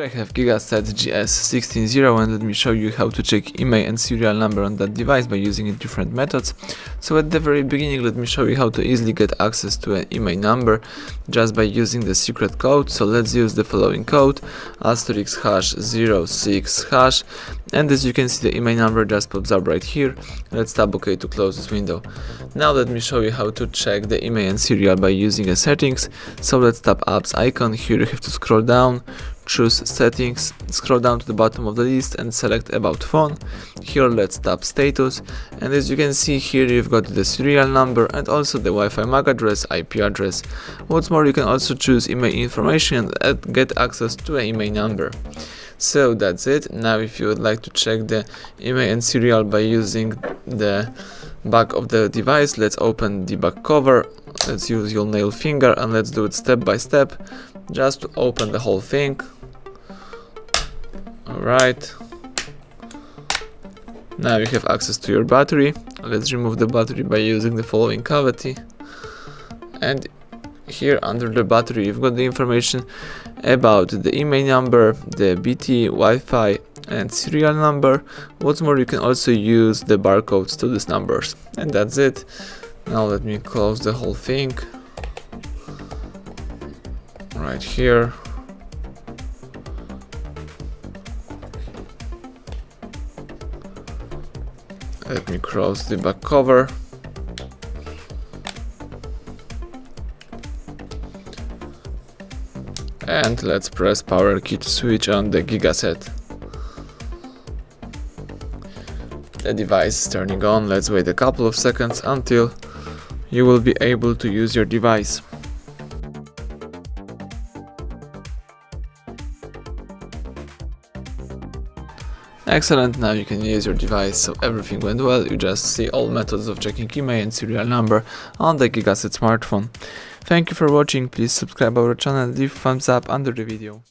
Here I have Gigaset GS160 and let me show you how to check IMEI and serial number on that device by using different methods. So at the very beginning let me show you how to easily get access to an IMEI number just by using the secret code. So let's use the following code asterisk hash 06 hash and as you can see the IMEI number just pops up right here. Let's tap OK to close this window. Now let me show you how to check the IMEI and serial by using a settings. So let's tap apps icon. Here you have to scroll down choose settings, scroll down to the bottom of the list and select about phone. Here let's tap status and as you can see here you've got the serial number and also the Wi-Fi MAC address, IP address. What's more you can also choose IMEI information and get access to an IMEI number. So that's it. Now if you would like to check the IMEI and serial by using the back of the device, let's open the back cover. Let's use your nail finger and let's do it step by step. Just open the whole thing. Alright. Now you have access to your battery. Let's remove the battery by using the following cavity. And here under the battery you've got the information about the IMEI number, the BT, Wi-Fi and serial number. What's more you can also use the barcodes to these numbers. And that's it. Now let me close the whole thing. Right here. Let me close the back cover. And let's press power key to switch on the Gigaset. The device is turning on, let's wait a couple of seconds until you will be able to use your device. Excellent, now you can use your device, so everything went well, you just see all methods of checking IMEI and serial number on the Gigaset smartphone. Thank you for watching, please subscribe our channel, leave thumbs up under the video.